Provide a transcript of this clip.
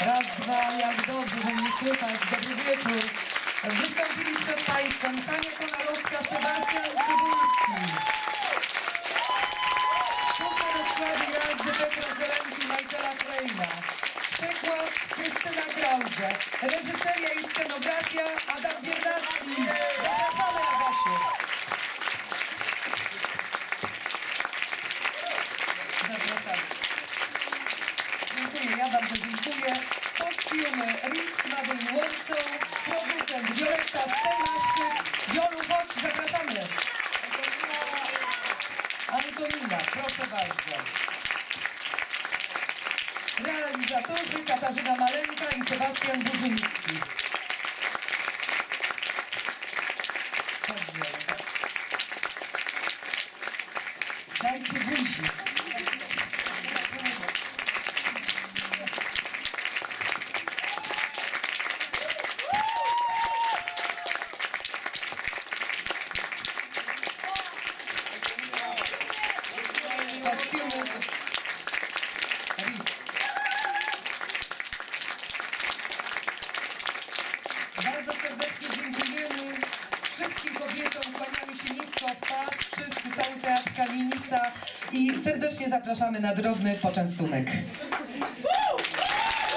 Boże, jak dobrze, mnie słychać. Dobry wieczór. Wystąpili przed Państwem Hania Konarowska, Sebastian Cybulski. Sztuce na składzie jazdy Petra Zelenki, Michaela Frejna. Przekład Krystyna Krause. Reżyseria i scenografia Adam Biernacki. Zapraszamy Agasiu. Zapraszamy. Dziękuję, ja bardzo dziękuję. Kostiumy Risk Madeleine Warsaw, producent Violetta Stemaszczyk. Wiolu, chodź, zapraszamy. Antonina, proszę bardzo. Realizatorzy Katarzyna Maleńka i Sebastian Burzyński. Dajcie buzi. Kostiumy Risk. Bardzo serdecznie dziękujemy wszystkim kobietom, kłaniamy się nisko w pas, wszyscy, cały teatr Kamienica i serdecznie zapraszamy na drobny poczęstunek.